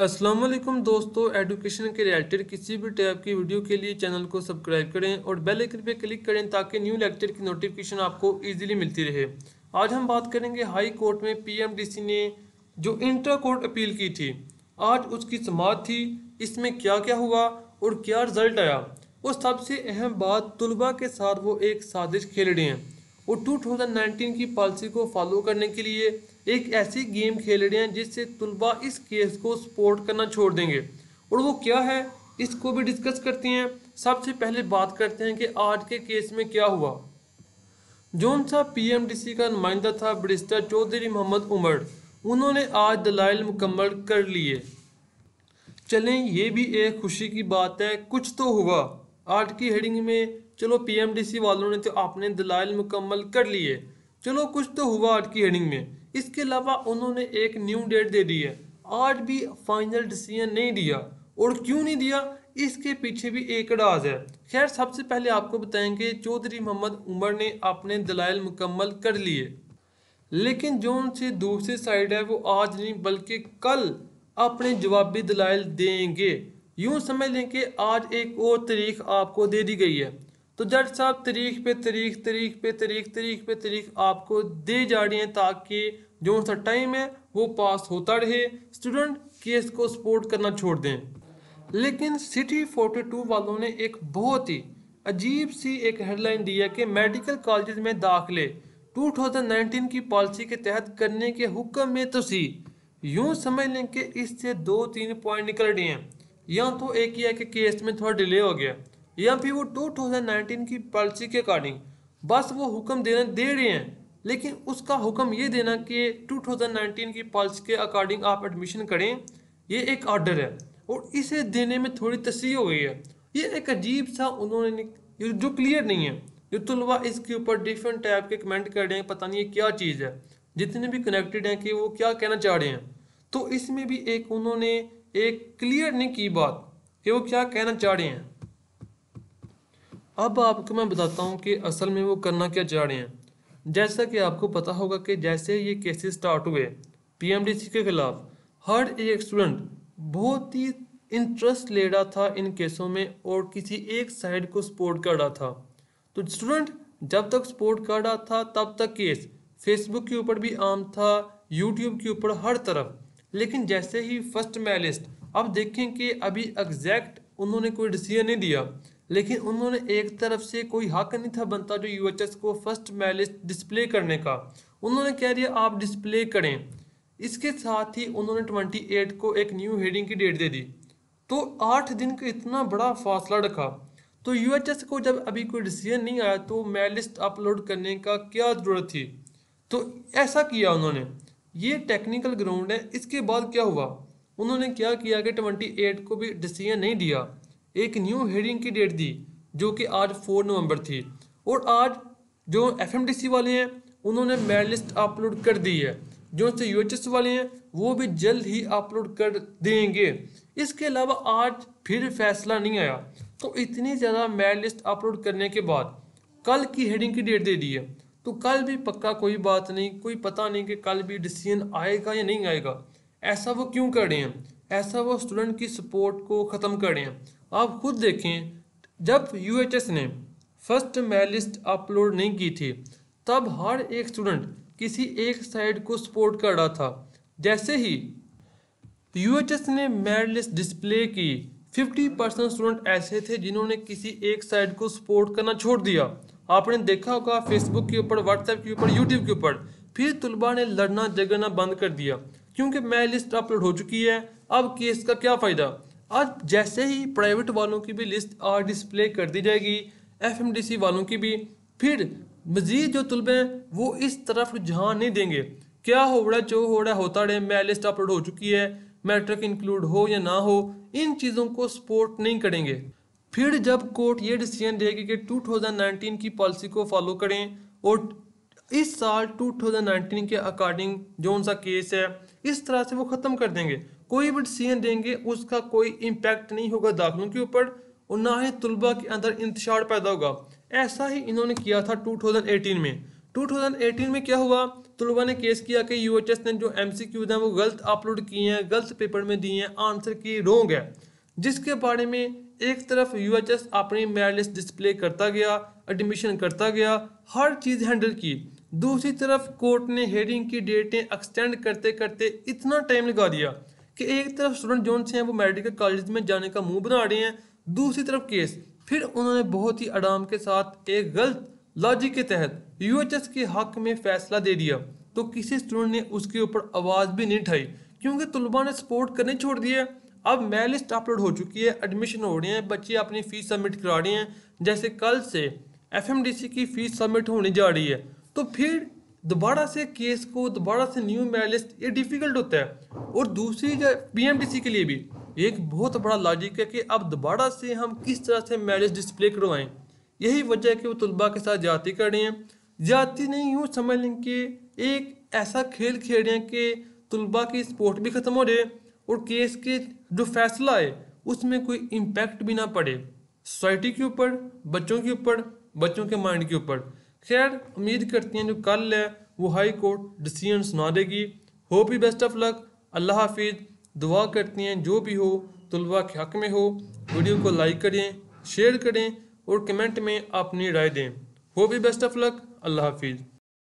السلام علیکم دوستو، ایڈوکیشن کے ریلیٹڈ کسی بھی ٹیپ کی ویڈیو کے لیے چینل کو سبسکرائب کریں اور بیل آئکن پہ کلک کریں تاکہ نیو لیکچر کی نوٹیفیکیشن آپ کو ایزیلی ملتی رہے۔ آج ہم بات کریں گے ہائی کورٹ میں پی ایم ڈی سی نے جو انٹر کورٹ اپیل کی تھی، آج اس کی سماعت تھی، اس میں کیا کیا ہوا اور کیا رزلٹ آیا۔ اور سب سے اہم بات طلباء کے ساتھ وہ ایک سازش کھیل رہے ہیں۔ اور 2019 کی پالیسی کو فالو کرنے کے لیے ایک ایسی گیم کھیل رہے ہیں جس سے طلباء اس کیس کو سپورٹ کرنا چھوڑ دیں گے۔ اور وہ کیا ہے؟ اس کو بھی ڈسکس کرتے ہیں۔ سب سے پہلے بات کرتے ہیں کہ آج کے کیس میں کیا ہوا۔ جون سا پی ایم ڈی سی کا نمائندہ تھا برسٹر چودھری محمد عمر۔ انہوں نے آج دلائل مکمل کر لیے۔ چلیں، یہ بھی ایک خوشی کی بات ہے۔ کچھ تو ہوا۔ آج کی ہیڈنگ میں چلو پی ایم ڈی سی والوں نے تو اپنے دلائل مکمل کر لیے۔ چلو، کچھ تو ہوا آج کی ہیڈنگ میں۔ اس کے علاوہ انہوں نے ایک نیو ڈیٹ دے دی ہے۔ آج بھی فائنل ڈیسیجن نہیں دیا۔ اور کیوں نہیں دیا؟ اس کے پیچھے بھی ایک راز ہے۔ خیر، سب سے پہلے آپ کو بتائیں گے چودھری محمد عمر نے اپنے دلائل مکمل کر لیے۔ لیکن جو ان سے دوسری سائڈ ہے، وہ آج نہیں، بلکہ کل اپنے جوابی دلائل دیں گے۔ یوں سمجھ لیں کہ آج ایک اور تاریخ آپ کو دے دی گئی ہے۔ تو جج صاحب تاریخ پہ تاریخ تاریخ پہ تاریخ تاریخ پہ تاریخ آپ کو دے جا رہی ہیں تاکہ جو سا ٹائم ہے وہ پاس ہوتا رہے۔ اسٹوڈنٹ کیس کو سپورٹ کرنا چھوڑ دیں۔ لیکن سٹی فورٹی ٹو والوں نے ایک بہت ہی عجیب سی ایک ہیڈ لائن دی ہے کہ میڈیکل کالجز میں داخلے۔ 2019 کی پالیسی کے تحت کرنے کے حکم میں تو سی۔ یوں سمجھ لیں کہ اس سے دو تین پوائنٹ نکل رہے ہیں۔ یا تو ایک ہی ہے کہ کیس میں تھوڑا ڈیلے ہو گیا۔ یا پھر وہ 2019 کی پالیسی کے اکارڈنگ بس وہ حکم دینا دے رہے ہیں۔ لیکن اس کا حکم یہ دینا کہ 2019 کی پالیسی کے اکارڈنگ آپ ایڈمیشن کریں، یہ ایک آرڈر ہے۔ اور اسے دینے میں تھوڑی تصریح ہو گئی ہے۔ یہ ایک عجیب سا انہوں نے جو کلیئر نہیں ہے۔ جو طلبہ اس کے اوپر ڈیفرنٹ ٹائپ کے کمنٹ کر رہے ہیں، پتہ نہیں یہ کیا چیز ہے۔ جتنے بھی کنیکٹڈ ہیں کہ وہ کیا کہنا چاہ رہے ہیں۔ تو اس میں بھی ایک انہوں نے ایک کلیئر نہیں کی بات کہ وہ کیا کہنا چاہ رہے ہیں۔ اب آپ کو میں بتاتا ہوں کہ اصل میں وہ کرنا کیا چاہ رہے ہیں۔ جیسا کہ آپ کو پتا ہوگا کہ جیسے یہ کیسز سٹارٹ ہوئے پی ایم ڈی سی کے خلاف، ہر ایک اسٹوڈنٹ بہت ہی انٹرسٹ لے رہا تھا ان کیسوں میں اور کسی ایک سائڈ کو سپورٹ کر رہا تھا۔ تو اسٹوڈنٹ جب تک سپورٹ کر رہا تھا، تب تک کیس فیس بک کے اوپر بھی عام تھا یوٹیوب کے اوپر ہر طرف۔ لیکن جیسے ہی فرسٹ میلسٹ اب دیکھیں کہ ابھی ایگزیکٹ انہوں نے کوئی ڈیسیجن نہیں دیا۔ لیکن انہوں نے ایک طرف سے کوئی حق نہیں تھا بنتا جو یو ایچ ایس کو فرسٹ میلسٹ ڈسپلے کرنے کا۔ انہوں نے کہہ دیا آپ ڈسپلے کریں۔ اس کے ساتھ ہی انہوں نے ٹوینٹی ایٹ کو ایک نیو ہیڈنگ کی ڈیٹ دے دی۔ تو آٹھ دن کا اتنا بڑا فاصلہ رکھا۔ تو یو ایچ ایس کو جب ابھی کوئی ڈیسیجن نہیں آیا تو میلسٹ اپلوڈ کرنے کا کیا ضرورت تھی؟ تو ایسا کیا انہوں نے؟ یہ ٹیکنیکل گراؤنڈ ہے۔ اس کے بعد کیا ہوا؟ انہوں نے کیا کیا کہ ٹوینٹی ایٹ کو بھی ڈیسیجن نہیں دیا۔ ایک نیو ہیڈنگ کی ڈیٹ دی جو کہ آج فور نومبر تھی۔ اور آج جو ایف ایم ڈی سی والے ہیں، انہوں نے میرٹ لسٹ اپلوڈ کر دی ہے۔ جو سے یو ایچ ایس والے ہیں، وہ بھی جلد ہی اپلوڈ کر دیں گے۔ اس کے علاوہ آج پھر فیصلہ نہیں آیا۔ تو اتنی زیادہ میرٹ لسٹ اپلوڈ کرنے کے بعد کل کی ہیڈنگ کی ڈیٹ دے دی ہے۔ تو کل بھی پکا کوئی بات نہیں، کوئی پتہ نہیں کہ کل بھی ڈیسیجن آئے گا یا نہیں آئے گا۔ ایسا وہ کیوں کر رہے ہیں؟ ایسا وہ اسٹوڈنٹ کی سپورٹ کو ختم کر رہے ہیں۔ آپ خود دیکھیں، جب یو ایچ ایس نے فرسٹ میلسٹ اپلوڈ نہیں کی تھی، تب ہر ایک اسٹوڈنٹ کسی ایک سائڈ کو سپورٹ کر رہا تھا۔ جیسے ہی یو ایچ ایس نے میرٹ لسٹ ڈسپلے کی ففٹی پرسنٹ اسٹوڈنٹ ایسے تھے جنہوں نے کسی ایک سائڈ کو سپورٹ کرنا چھوڑ دیا۔ آپ نے دیکھا ہوگا فیس بک کے اوپر واٹس ایپ کے اوپر یوٹیوب کے اوپر۔ پھر طلباء نے لڑنا جگڑنا بند کر دیا۔ کیونکہ میرٹ لسٹ اپلوڈ ہو چکی ہے، اب کیس کا کیا فائدہ؟ آج جیسے ہی پرائیویٹ والوں کی بھی لسٹ آج ڈسپلے کر دی جائے گی ایف ایم ڈی سی والوں کی بھی، پھر مزید جو طلبے ہیں، وہ اس طرف رجحان نہیں دیں گے۔ کیا ہو رہا ہے، جو ہو رہا ہے، ہوتا رہے، میں لسٹ اپلوڈ ہو چکی ہے میٹرک انکلوڈ ہو یا نہ ہو، ان چیزوں کو سپورٹ نہیں کریں گے۔ پھر جب کورٹ یہ ڈیسیجن دے گی کہ 2019 کی پالیسی کو فالو کریں اور اس سال 2019 کے اکارڈنگ جو ان سا کیس ہے، اس طرح سے وہ ختم کر دیں گے۔ کوئی بھی ڈیسیجن دیں گے، اس کا کوئی امپیکٹ نہیں ہوگا داخلوں کے اوپر اور نہ ہی طلبہ کے اندر انتشار پیدا ہوگا۔ ایسا ہی انہوں نے کیا تھا 2018 میں۔ 2018 میں کیا ہوا؟ طلبا نے کیس کیا کہ یو ایچ ایس نے جو ایم سی کیوز ہیں، وہ غلط اپلوڈ کیے ہیں، غلط پیپر میں دیے ہیں آنسر کی رونگ ہے۔ جس کے بارے میں ایک طرف یو ایچ ایس اپنی میرٹ لسٹ ڈسپلے کرتا گیا ایڈمیشن کرتا گیا، ہر چیز ہینڈل کی۔ دوسری طرف کورٹ نے ہیئرنگ کی ڈیٹیں ایکسٹینڈ کرتے کرتے اتنا ٹائم لگا دیا۔ کہ ایک طرف اسٹوڈنٹ جون سے ہیں، وہ میڈیکل کالج میں جانے کا منہ بنا رہے ہیں، دوسری طرف کیس۔ پھر انہوں نے بہت ہی اڈام کے ساتھ ایک غلط لاجک کے تحت یو ایچ ایس کے حق میں فیصلہ دے دیا۔ تو کسی اسٹوڈنٹ نے اس کے اوپر آواز بھی نہیں اٹھائی، کیونکہ طلباء نے سپورٹ کرنے چھوڑ دیا اب میں لسٹ اپلوڈ ہو چکی ہے، ایڈمیشن ہو رہے ہیں، بچے اپنی فیس سبمٹ کرا رہے ہیں۔ جیسے کل سے ایف ایم ڈی سی کی فیس سبمٹ ہونے جا رہی ہے۔ تو پھر دوبارہ سے کیس کو دوبارہ سے نیو میرلسٹ یہ ڈیفیکلٹ ہوتا ہے۔ اور دوسری جو پی ایم ڈی سی کے لیے بھی ایک بہت بڑا لاجک ہے کہ اب دوبارہ سے ہم کس طرح سے میرلسٹ ڈسپلے کروائیں۔ یہی وجہ ہے کہ وہ طلباء کے ساتھ جاتی کر رہے ہیں۔ جاتی نہیں یوں سمجھ لیں کہ ایک ایسا کھیل کھیل رہے ہیں کہ طلباء کی سپورٹ بھی ختم ہو رہے اور کیس کے جو فیصلہ ہے، اس میں کوئی امپیکٹ بھی نہ پڑے۔ سوسائٹی کے اوپر، بچوں کے اوپر، بچوں کے مائنڈ کے اوپر۔ خیر، امید کرتی ہیں جو کل ہے وہ ہائی کورٹ ڈسیزن سنا دے گی۔ Hope he best of luck اللہ حافظ۔ دعا کرتی ہیں جو بھی ہو، طلباء کے حق میں ہو۔ ویڈیو کو لائک کریں، شیئر کریں اور کمنٹ میں اپنی رائے دیں۔ Hope he best of luck اللہ حافظ۔